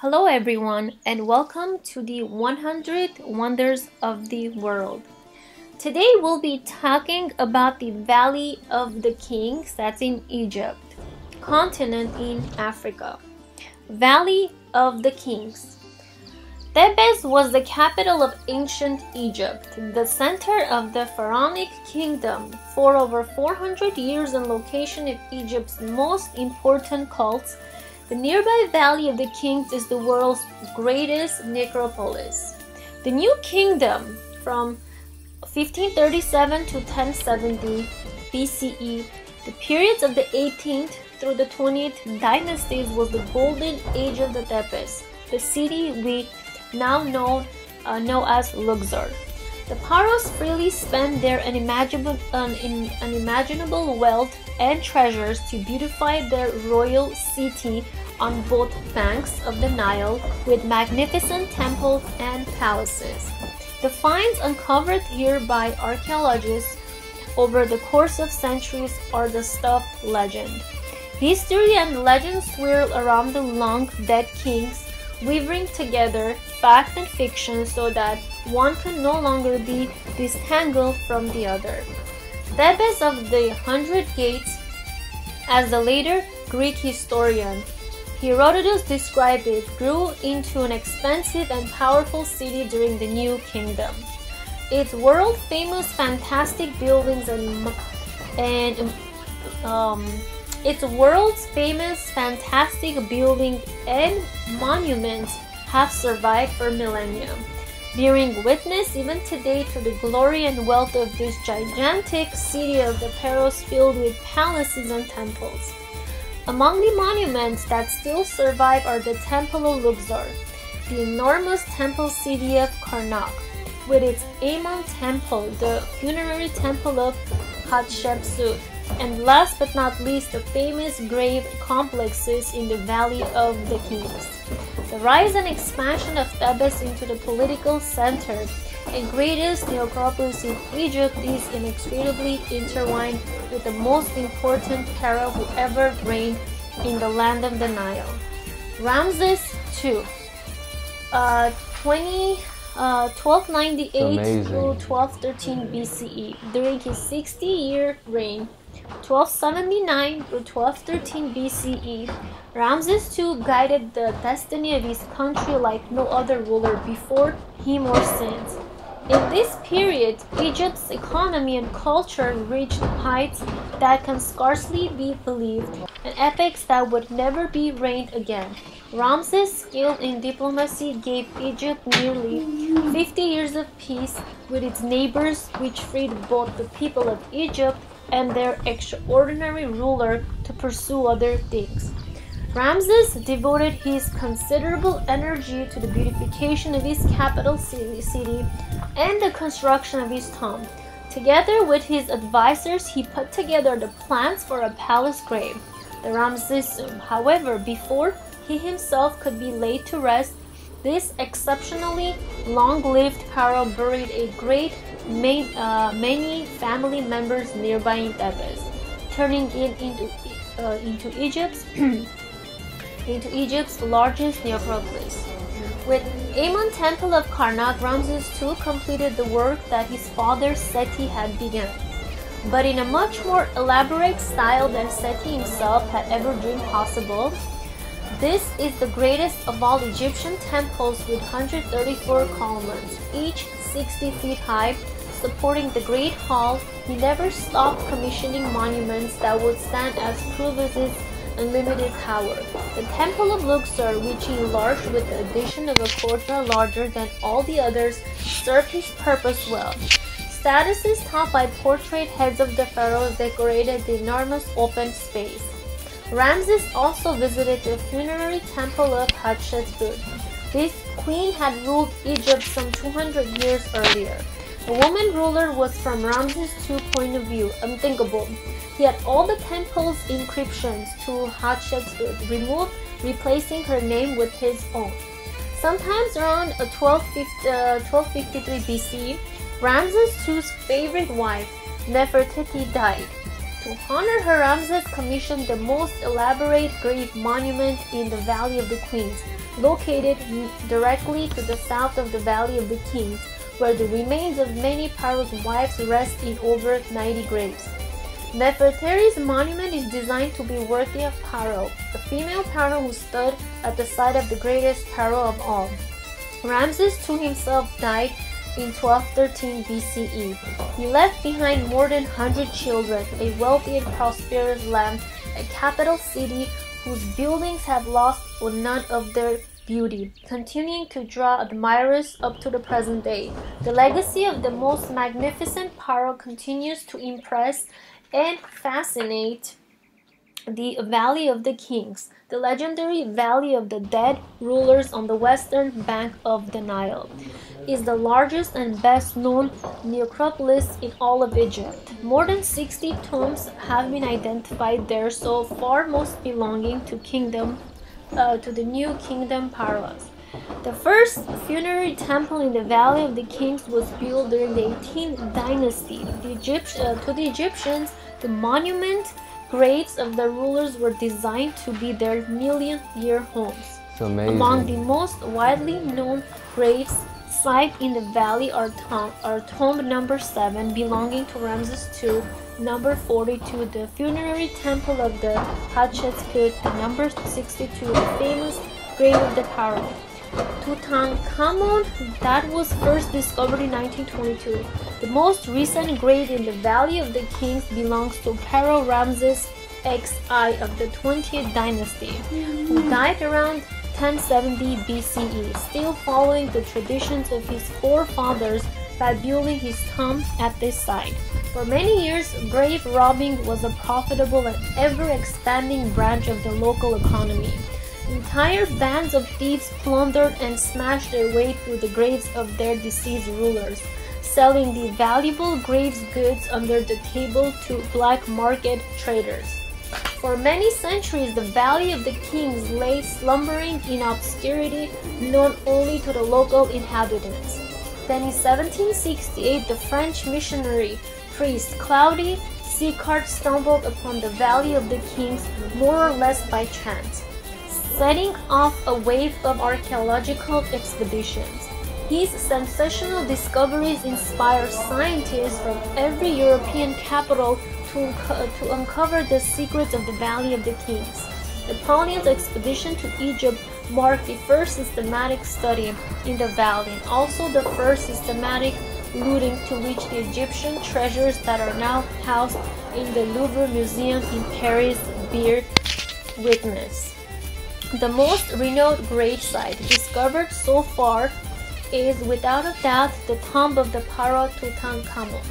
Hello, everyone, and welcome to the 100 Wonders of the World. Today, we'll be talking about the Valley of the Kings that's in Egypt, continent in Africa. Valley of the Kings. Thebes was the capital of ancient Egypt, the center of the pharaonic kingdom for over 400 years and location of Egypt's most important cults the nearby Valley of the Kings is the world's greatest necropolis. The New Kingdom from 1537 to 1070 BCE, the periods of the 18th through the 20th dynasties was the golden age of the Thebes, the city we now know, uh, know as Luxor. The pharaohs freely spent their unimaginable, unimaginable wealth and treasures to beautify their royal city on both banks of the Nile with magnificent temples and palaces. The finds uncovered here by archaeologists over the course of centuries are the stuff legend. History and legend swirl around the long dead kings, weaving together fact and fiction so that one can no longer be disentangled from the other. Thebes of the Hundred Gates, as the later Greek historian Herodotus described it, grew into an expensive and powerful city during the New Kingdom. Its world-famous fantastic buildings and, and um, its world's famous fantastic building and monuments have survived for millennia, bearing witness even today to the glory and wealth of this gigantic city of the pharaohs filled with palaces and temples. Among the monuments that still survive are the Temple of Luxor, the enormous temple city of Karnak, with its Amon Temple, the funerary temple of Hatshepsut, and last but not least the famous grave complexes in the Valley of the Kings. The rise and expansion of Thebes into the political center and greatest necropolis in Egypt is inextricably intertwined with the most important pharaoh who ever reigned in the land of the Nile. Ramses II, uh, 20, uh, 1298 through 1213 BCE. During his 60 year reign, 1279 through 1213 BCE, Ramses II guided the destiny of his country like no other ruler before him or since. In this period, Egypt's economy and culture reached heights that can scarcely be believed, and epics that would never be reigned again. Ramses' skill in diplomacy gave Egypt nearly 50 years of peace with its neighbors, which freed both the people of Egypt and their extraordinary ruler to pursue other things. Ramses devoted his considerable energy to the beautification of his capital city and the construction of his tomb. Together with his advisors, he put together the plans for a palace grave, the Ramesseum. However, before he himself could be laid to rest, this exceptionally long-lived pharaoh buried a great many, uh, many family members nearby in Thebes, turning it into, uh, into Egypt's into Egypt's largest necropolis. With Amon Temple of Karnak, Ramses II completed the work that his father Seti had begun, but in a much more elaborate style than Seti himself had ever dreamed possible. This is the greatest of all Egyptian temples with 134 columns, each 60 feet high, supporting the Great Hall. He never stopped commissioning monuments that would stand as proof of his unlimited power. The Temple of Luxor, which he enlarged with the addition of a courtyard larger than all the others, served his purpose well. Statues topped by portrait heads of the pharaohs decorated the enormous open space. Ramses also visited the funerary temple of Hatshepsut. This queen had ruled Egypt some 200 years earlier. The woman ruler was from Ramses' II point of view unthinkable. He had all the temple's inscriptions to Hatshepsut removed, replacing her name with his own. Sometimes around 1250, uh, 1253 BC, Ramses II's favorite wife, Nefertiti, died. To honor her, Ramses commissioned the most elaborate grave monument in the Valley of the Queens, located directly to the south of the Valley of the Kings, where the remains of many Pharaoh's wives rest in over 90 graves. Nefertari's monument is designed to be worthy of Pharaoh, the female Pharaoh who stood at the side of the greatest Pharaoh of all. Ramses II himself died in 1213 BCE. He left behind more than 100 children, a wealthy and prosperous land, a capital city whose buildings have lost none of their beauty, continuing to draw admirers up to the present day. The legacy of the most magnificent pharaoh continues to impress and fascinate the Valley of the Kings, the legendary Valley of the Dead rulers on the western bank of the Nile, is the largest and best known necropolis in all of Egypt. More than 60 tombs have been identified there so far, most belonging to kingdom uh, to the new kingdom pharaohs. The first funerary temple in the Valley of the Kings was built during the 18th dynasty. The Egypt, uh, to the Egyptians, the monument graves of the rulers were designed to be their million year homes. Among the most widely known graves site in the valley are, tom are tomb number 7 belonging to Ramses II, number 42 the funerary temple of the Hatshepsut, and number 62 the famous grave of the pharaoh. Tutankhamun that was first discovered in 1922. The most recent grave in the Valley of the Kings belongs to Pharaoh Ramses XI of the 20th dynasty, who mm-hmm. died around 1070 BCE, still following the traditions of his forefathers by building his tomb at this site. For many years, grave robbing was a profitable and ever expanding branch of the local economy. Entire bands of thieves plundered and smashed their way through the graves of their deceased rulers, selling the valuable graves goods under the table to black market traders. For many centuries, the Valley of the Kings lay slumbering in obscurity known only to the local inhabitants. Then in 1768, the French missionary priest Claude Sicard stumbled upon the Valley of the Kings more or less by chance setting off a wave of archaeological expeditions. His sensational discoveries inspire scientists from every European capital to, to uncover the secrets of the Valley of the Kings. Napoleon's expedition to Egypt marked the first systematic study in the valley and also the first systematic looting to reach the Egyptian treasures that are now housed in the Louvre Museum in Paris bear witness. The most renowned grave site discovered so far is without a doubt the tomb of the pharaoh Tutankhamun.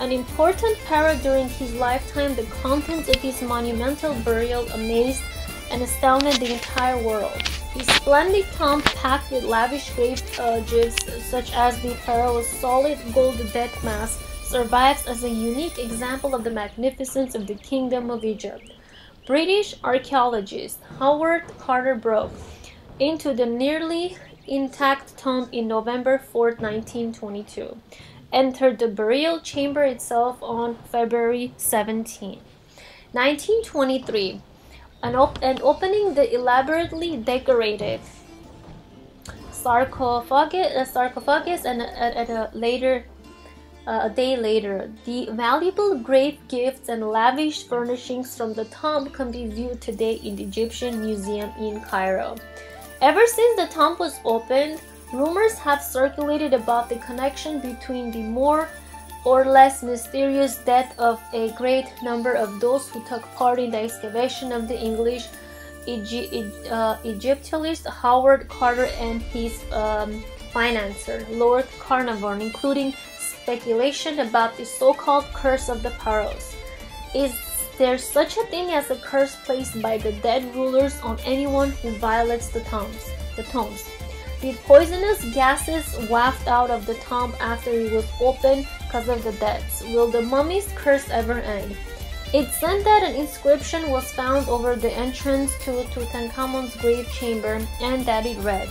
An important pharaoh during his lifetime, the contents of his monumental burial amazed and astounded the entire world. His splendid tomb, packed with lavish grave uh, gifts such as the pharaoh's solid gold death mask, survives as a unique example of the magnificence of the Kingdom of Egypt. British archaeologist Howard Carter broke into the nearly intact tomb in November 4, 1922, entered the burial chamber itself on February 17. 1923, and, op and opening the elaborately decorated sarcophagus, uh, sarcophagus and at, a later uh, a day later, the valuable grave gifts and lavish furnishings from the tomb can be viewed today in the Egyptian Museum in Cairo. Ever since the tomb was opened, rumors have circulated about the connection between the more or less mysterious death of a great number of those who took part in the excavation of the English uh, Egyptologist Howard Carter and his um, financier, Lord Carnarvon, including speculation about the so-called curse of the pharaohs. Is there such a thing as a curse placed by the dead rulers on anyone who violates the tombs? The tombs. The poisonous gases wafted out of the tomb after it was opened because of the deaths. Will the mummy's curse ever end? It's said that an inscription was found over the entrance to Tutankhamun's grave chamber and that it read,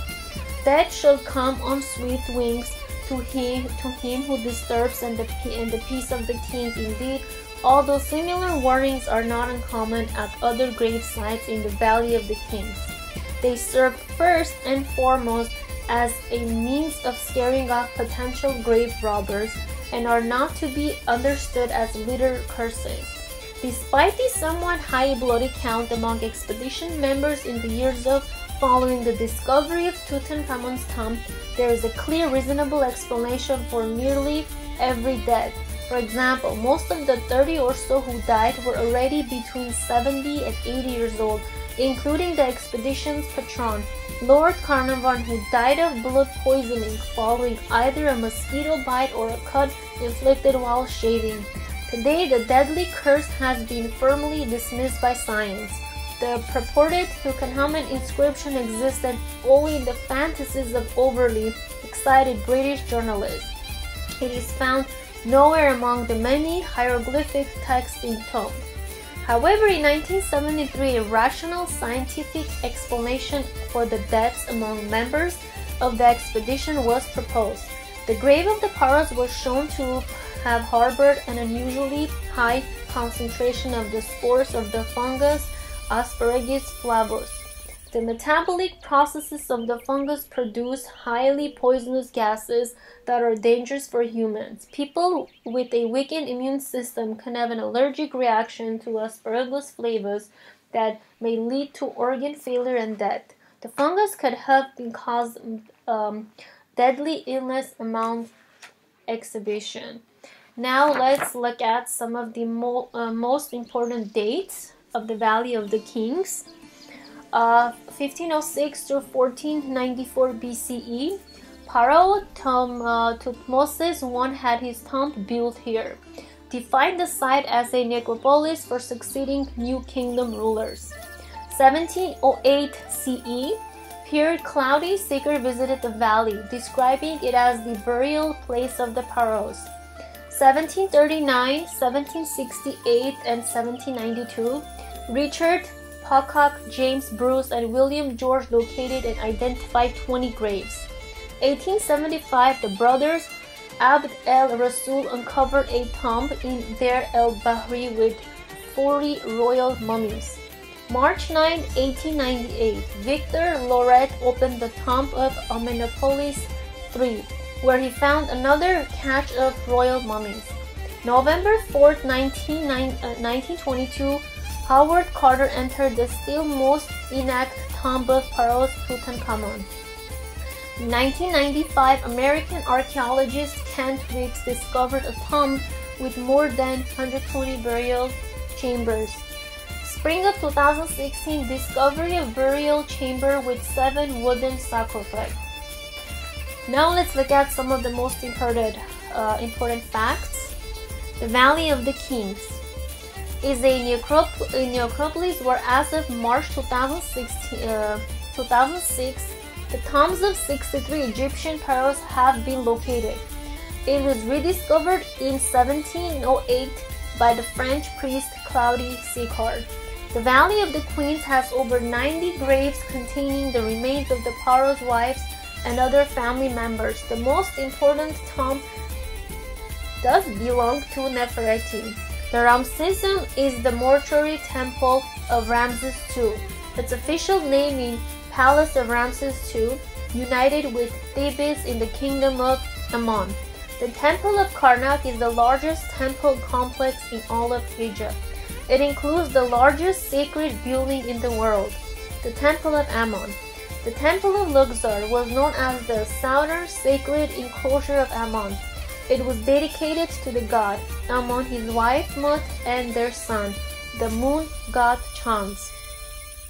Death shall come on swift wings to him, to him who disturbs and the, and the peace of the king. Indeed, although similar warnings are not uncommon at other grave sites in the Valley of the Kings. They serve first and foremost as a means of scaring off potential grave robbers and are not to be understood as litter curses. Despite the somewhat high bloody count among expedition members in the years of following the discovery of Tutankhamun's tomb, there is a clear reasonable explanation for nearly every death. For example, most of the 30 or so who died were already between 70 and 80 years old, including the expedition's patron, Lord Carnarvon, who died of blood poisoning following either a mosquito bite or a cut inflicted while shaving. Today, the deadly curse has been firmly dismissed by science. The purported Tutankhamun inscription existed only in the fantasies of overly excited British journalists. It is found nowhere among the many hieroglyphic texts in tomb. However, in 1973, a rational scientific explanation for the deaths among members of the expedition was proposed. The grave of the Pharaohs was shown to have harbored an unusually high concentration of the spores of the fungus Aspergillus flavus. The metabolic processes of the fungus produce highly poisonous gases that are dangerous for humans. People with a weakened immune system can have an allergic reaction to Aspergillus flavus that may lead to organ failure and death. The fungus could have caused um, deadly illness among exhibition. Now let's look at some of the mo uh, most important dates of the Valley of the Kings uh, 1506 to 1494 BCE, Pharaoh Tom, uh, Thutmoses I had his tomb built here, defined the site as a necropolis for succeeding new kingdom rulers. 1708 CE, Pierre Claude Sicard visited the valley, describing it as the burial place of the pharaohs. 1739, 1768, and 1792, Richard Pococke, James Bruce, and William George located and identified 20 graves. 1875, the brothers Abd el Rasul uncovered a tomb in Deir el Bahri with 40 royal mummies. March 9, 1898, Victor Loret opened the tomb of Amenopolis III, where he found another cache of royal mummies. November 4, 19, 1922, uh, Howard Carter entered the still most intact tomb of Pharaoh Tutankhamun. In 1995, American archaeologist Kent Weeks discovered a tomb with more than 120 burial chambers. Spring of 2016, discovery of burial chamber with seven wooden sarcophags. Now let's look at some of the most important, uh, important facts. The Valley of the Kings is a necropolis where as of March 2016, uh, 2006, the tombs of 63 Egyptian pharaohs have been located. It was rediscovered in 1708 by the French priest Claude Sicard. The Valley of the Queens has over 90 graves containing the remains of the pharaoh's wives and other family members. The most important tomb does belong to Nefertiti. The Ramesseum is the mortuary temple of Ramses II. Its official name is Palace of Ramses II, united with Thebes in the Kingdom of Ammon. The Temple of Karnak is the largest temple complex in all of Egypt. It includes the largest sacred building in the world, the Temple of Ammon. The Temple of Luxor was known as the Southern Sacred Enclosure of Ammon. It was dedicated to the god Ammon, his wife Mut, and their son, the moon god Khons.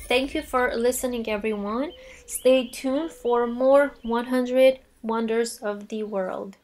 Thank you for listening, everyone. Stay tuned for more 100 Wonders of the World.